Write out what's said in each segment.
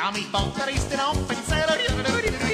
Chiami Bautariste, non pensare.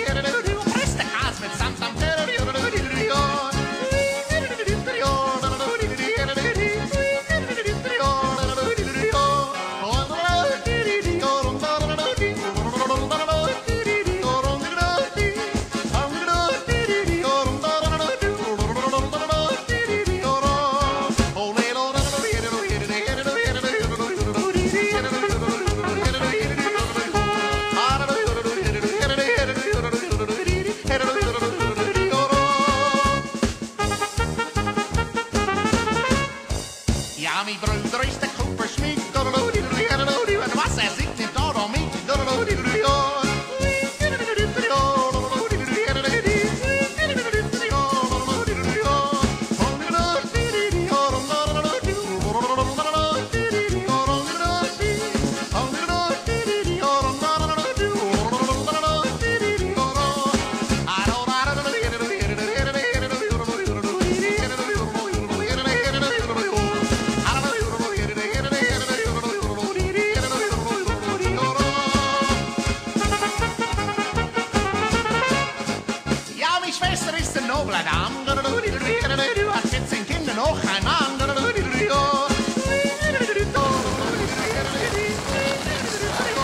14 Kinder, noch ein Mann.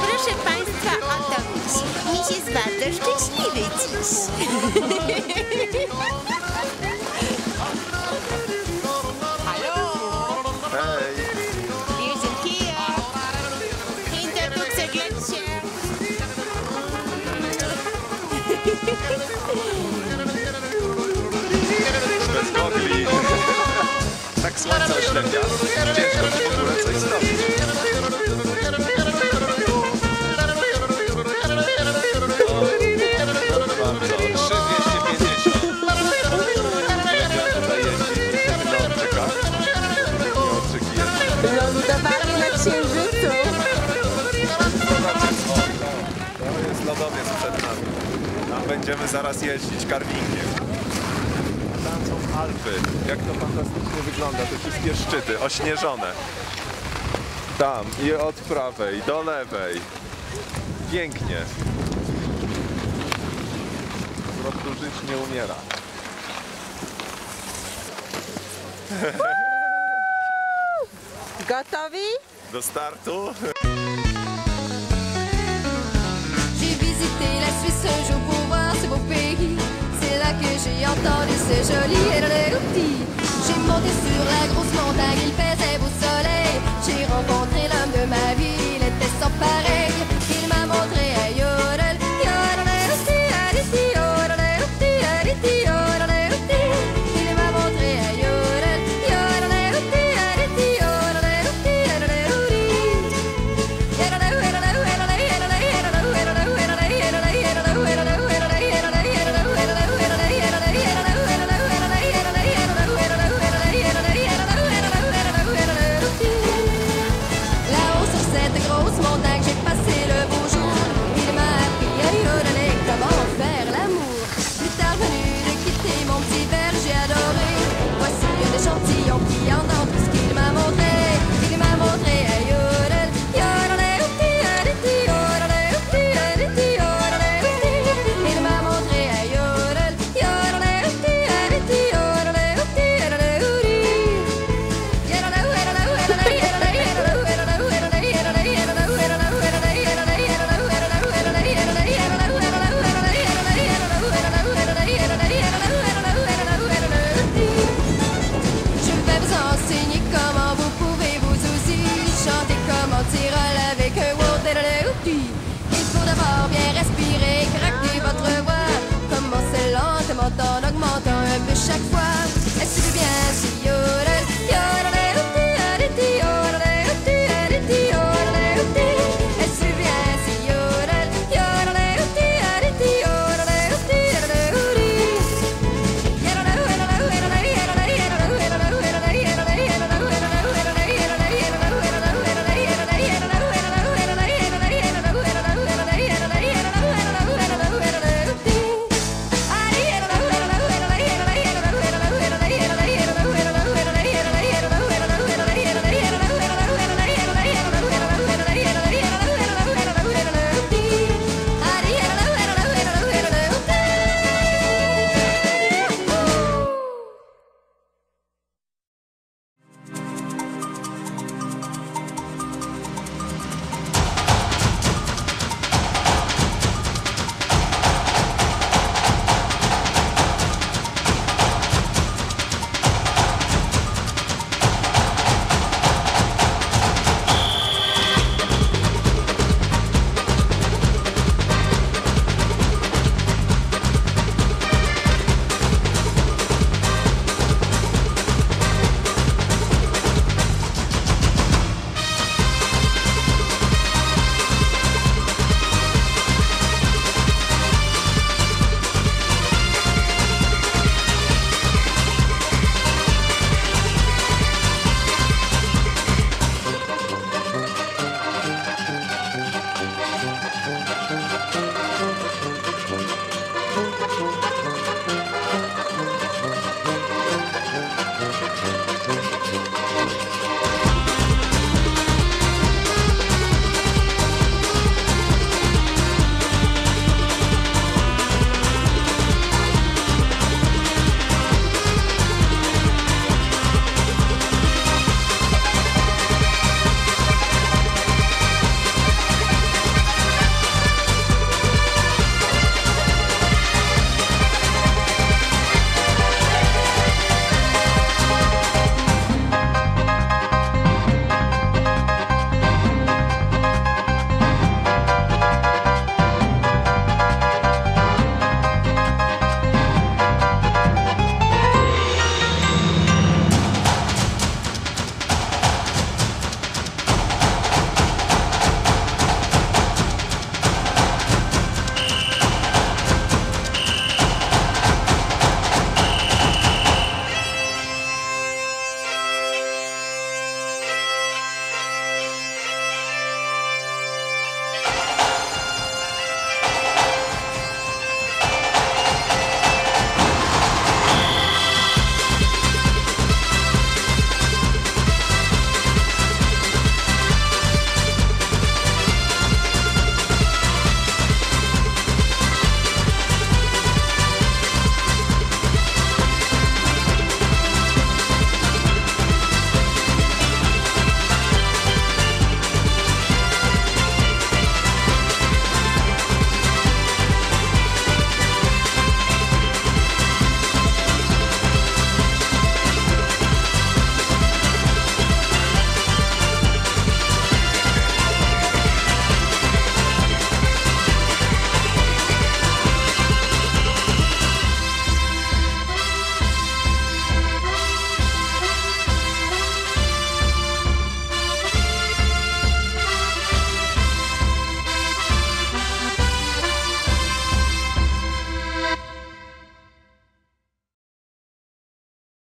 Proszę Państwa, oto jest bardzo szczęśliwy dziś. Hej, Wir Tak słońca oślepia. Ciężko ci w ogóle coś zrobić. Bardzo. 3250. Będziemy tutaj jeździć na odczykach. Odczyki jeżdżą. Lądowanie na Księżycu. To jest lodowiec przed nami. Tam będziemy zaraz jeździć karwingiem. Są Alpy. Jak to fantastycznie wygląda, te wszystkie szczyty, ośnieżone. Tam i od prawej do lewej. Pięknie. Po prostu żyć nie umiera. Gotowi? Do startu. J'ai visité la Suisse que j'ai entendu ce joli petit. J'ai monté sur la grosse montagne, il faisait beau soleil. J'ai rencontré l'homme de ma vie, il était sans pareil.